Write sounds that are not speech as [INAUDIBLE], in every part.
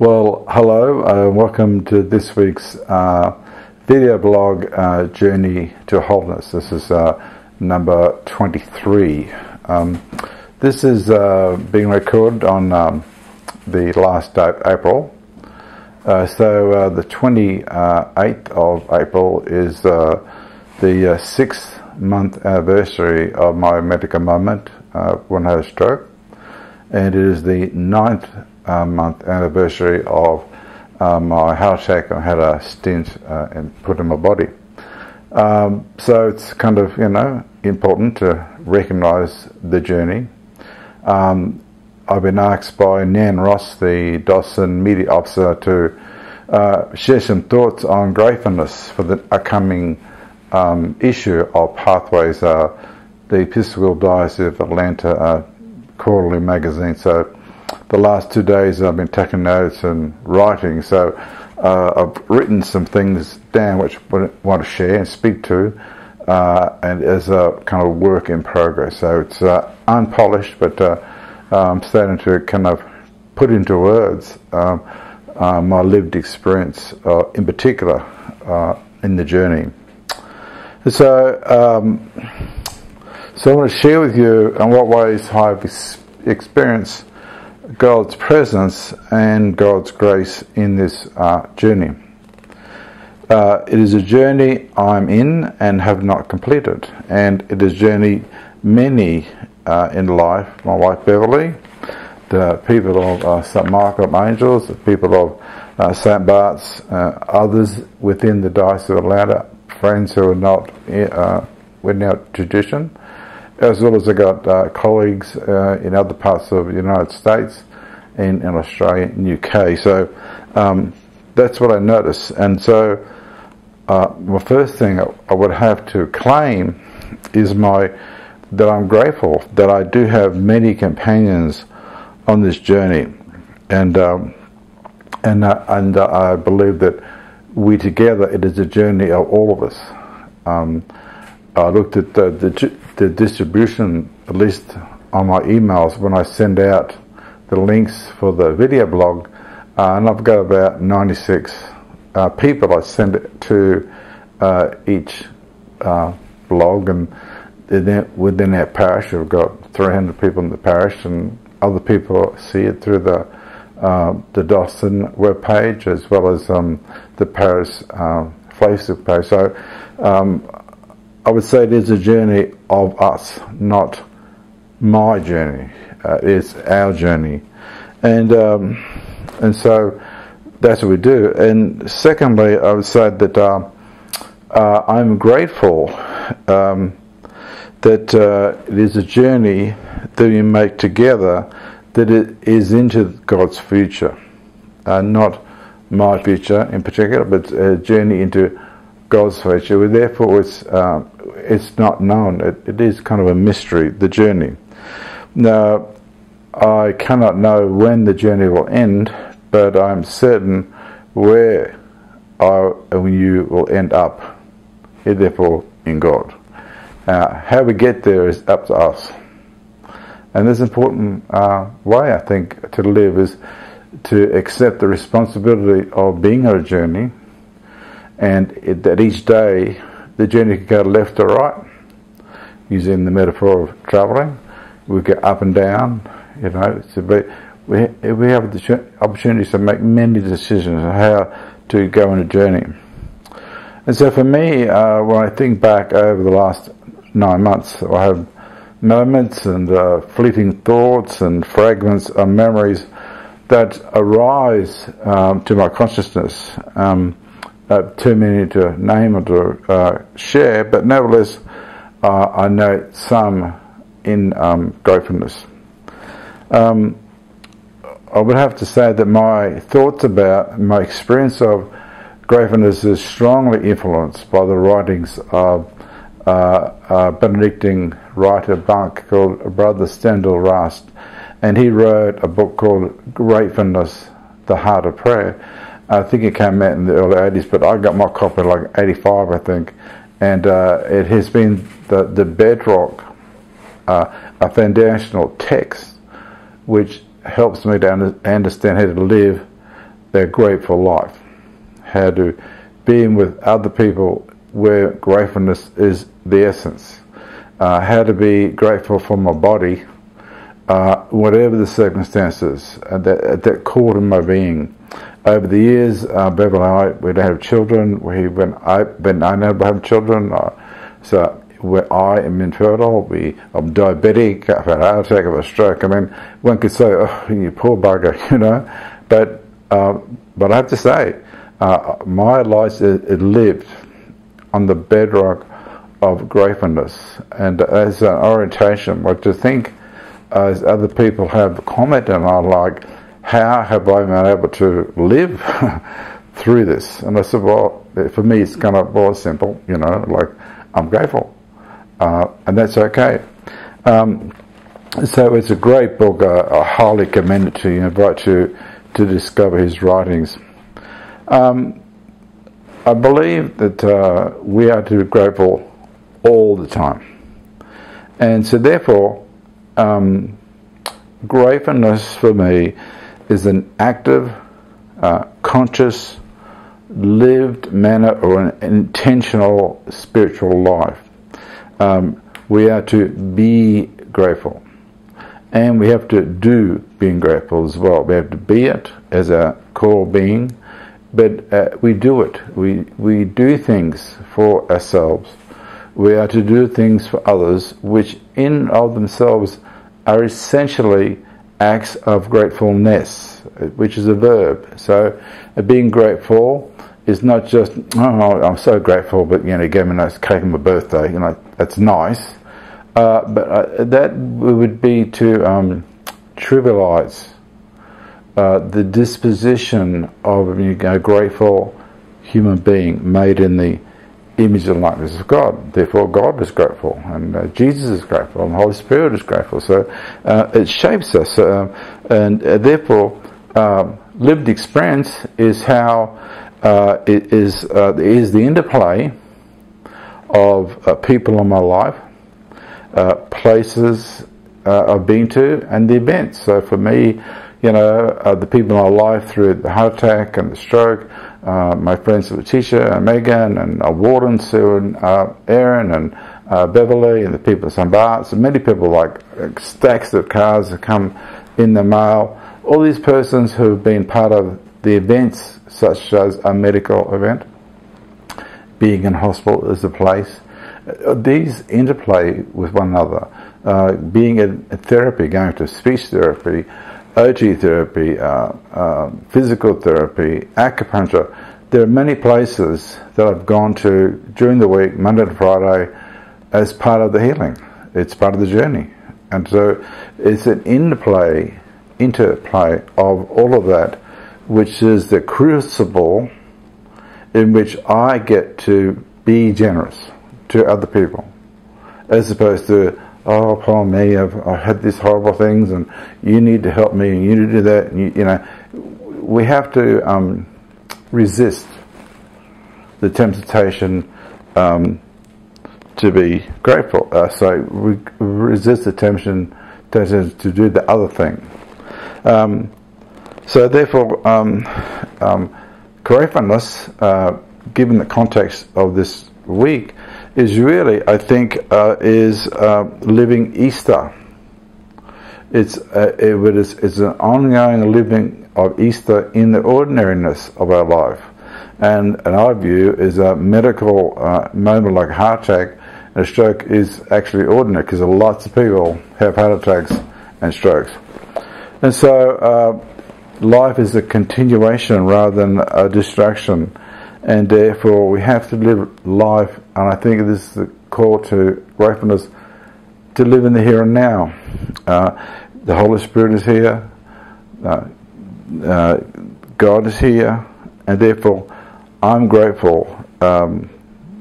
Well, hello, uh, welcome to this week's uh, video blog uh, Journey to Wholeness. This is uh, number 23. Um, this is uh, being recorded on um, the last day of April. Uh, so the 28th of April is the sixth month anniversary of my medical moment when I had a stroke, and it is the ninth month anniversary of uh, my heart attack. I had a stent uh, and put in my body. Um, so it's kind of you know important to recognise the journey. Um, I've been asked by Nan Ross, the diocesan media officer, to uh, share some thoughts on gratefulness for the upcoming um, issue of Pathways, uh, the Episcopal Diocese of Atlanta uh, quarterly magazine. So the last two days I've been taking notes and writing, so uh, I've written some things down which I want to share and speak to, uh, and as a kind of work in progress. So it's uh, unpolished, but uh, I'm starting to kind of put into words um, uh, my lived experience, uh, in particular, in the journey. So, um, so I want to share with you in what ways I've experienced God's presence and God's grace in this uh, journey. Uh, it is a journey I'm in and have not completed, and it is a journey many uh, in life. My wife Beverly, the people of uh, St Michael Angels, the people of uh, St Bart's, uh, others within the Diocese of Atlanta, friends who are not within our tradition as well as I got uh, colleagues uh, in other parts of the United States and in Australia and UK. So um, that's what I noticed. And so uh, my first thing I would have to claim is my that I'm grateful that I do have many companions on this journey, and um, and uh, and uh, I believe that we together it is a journey of all of us. Um, I looked at the, the, the distribution, list on my emails, when I send out the links for the video blog, uh, and I've got about 96 uh, people I send it to uh, each uh, blog, and then within our parish, we've got 300 people in the parish, and other people see it through the uh, the diocesan webpage as well as um, the parish uh, Facebook page. So um, I would say it is a journey of us, not my journey. Uh, it's our journey, and um, and so that's what we do. And secondly, I would say that uh, uh, I'm grateful um, that uh, it is a journey that we make together that it is into God's future, uh, not my future in particular, but a journey into God's future. Therefore, it's uh, it's not known. It, it is kind of a mystery. The journey. Now, I cannot know when the journey will end, but I'm certain where I, you will end up. Therefore, in God. Uh, how we get there is up to us. And this important uh, way, I think, to live is to accept the responsibility of being on a journey and it, that each day the journey could go left or right, using the metaphor of travelling. We go up and down, you know. So we we have the opportunities to make many decisions on how to go on a journey. And so for me, uh, when I think back over the last nine months, I have moments and uh, fleeting thoughts and fragments of memories that arise um, to my consciousness. Um, too many to name or to uh, share, but nevertheless, uh, I note some in um, gratefulness. Um, I would have to say that my thoughts about my experience of gratefulness is strongly influenced by the writings of uh, Benedictine writer monk called Brother Steindl-Rast, and he wrote a book called Gratefulness, the Heart of Prayer I think it came out in the early 80s, but I got my copy like 85, I think. And uh, it has been the, the bedrock, uh, a foundational text, which helps me to under, understand how to live their grateful life, how to be with other people where gratefulness is the essence, uh, how to be grateful for my body, uh, whatever the circumstances, uh, that, that core to my being. Over the years, uh, Beverly and I, we don't have children. We when I been unable to have children, uh, so where I am infertile, we, I'm diabetic, I've had a heart attack, I've a stroke. I mean, one could say, oh, you poor bugger, [LAUGHS] you know. But, uh, but I have to say, uh, my life it, lived on the bedrock of gratefulness and as an orientation, what to think as other people have commented on, like, how have I been able to live [LAUGHS] through this? And I said, well, for me, it's kind of more simple, you know, like, I'm grateful uh, and that's okay. Um, so it's a great book. Uh, I highly commend it to you. I invite you to discover his writings. Um, I believe that uh, we are to be grateful all the time. And so, therefore, um, gratefulness for me is an active, uh, conscious, lived manner or an intentional spiritual life um, we are to be grateful. And we have to do being grateful as well. We have to be it as a core being, but uh, we do it. We, we do things for ourselves. We are to do things for others, which in of themselves are essentially acts of gratefulness, which is a verb. So, uh, being grateful is not just, oh, I'm so grateful, but you know, gave me a nice cake on my birthday. You know, that's nice. Uh, but uh, that would be to um, trivialize uh, the disposition of a grateful human being made in the image and likeness of God. Therefore, God is grateful, and uh, Jesus is grateful, and the Holy Spirit is grateful. So uh, it shapes us, uh, and therefore, um, lived experience is how uh, is uh, is the interplay of uh, people in my life, uh, places uh, I've been to, and the events. So for me, you know, uh, the people in my life through the heart attack and the stroke, my friends Letitia and Megan and uh, Sue and Aaron and Beverly and the people at St. Bart's, many people like stacks of cars have come in the mail. All these persons who have been part of the events such as a medical event, being in hospital is a place. Uh, these interplay with one another. Uh, being in therapy, going to speech therapy, OT therapy, uh, uh, physical therapy, acupuncture. There are many places that I've gone to during the week, Monday to Friday, as part of the healing. It's part of the journey. And so it's an interplay, interplay of all of that which is the crucible in which I get to be generous to other people, as opposed to, oh, poor me, I've, I've had these horrible things, and you need to help me, and you need to do that. And you, you know, we have to um, resist the temptation um, to be grateful. Uh, so we resist the temptation, temptation to do the other thing. Um, so therefore, um, um, gratefulness, uh, given the context of this week, is really, I think, uh, is uh, living Easter. It's uh, it is it's an ongoing living of Easter in the ordinariness of our life, and in our view is a medical uh, moment like heart attack and a stroke is actually ordinary because lots of people have heart attacks and strokes, and so uh, life is a continuation rather than a distraction, and therefore we have to live life. And I think this is the call to gratefulness to live in the here and now. Uh, the Holy Spirit is here, uh, uh, God is here, and therefore I'm grateful um,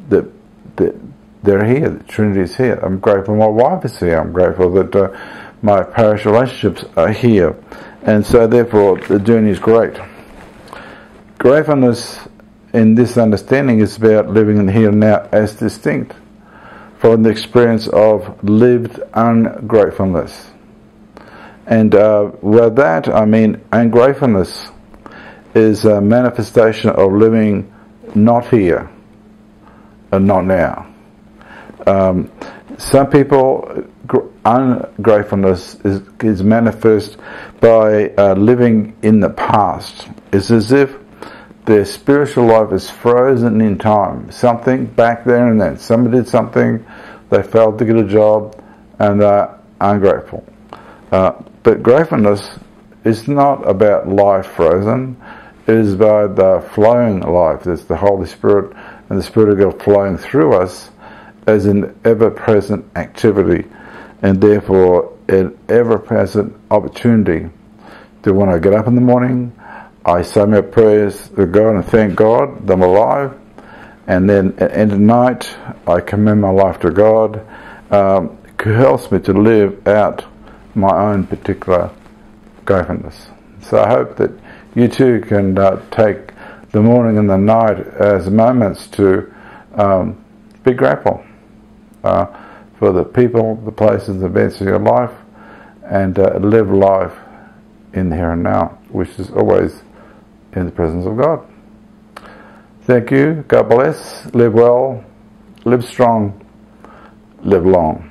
that, that they're here, the Trinity is here. I'm grateful my wife is here. I'm grateful that uh, my parish relationships are here. And so, therefore, the journey is great. Gratefulness in this understanding is about living in here and now as distinct from the experience of lived ungratefulness. And uh, with that, I mean ungratefulness is a manifestation of living not here and not now. Um, some people, ungratefulness is, is manifest by uh, living in the past. It's as if their spiritual life is frozen in time. Something back there and then. Somebody did something, they failed to get a job, and they're ungrateful. Uh, but gratefulness is not about life frozen. It is about the flowing life. It's the Holy Spirit and the Spirit of God flowing through us as an ever-present activity, and therefore an ever-present opportunity to when I get up in the morning, I say my prayers to God and thank God that I'm alive. And then at the end of the night, I commend my life to God. Um, it helps me to live out my own particular gratefulness. So I hope that you too can uh, take the morning and the night as moments to um, be grateful uh, for the people, the places, the events of your life, and uh, live life in the here and now, which is always in the presence of God. Thank you. God bless. Live well. Live strong. Live long.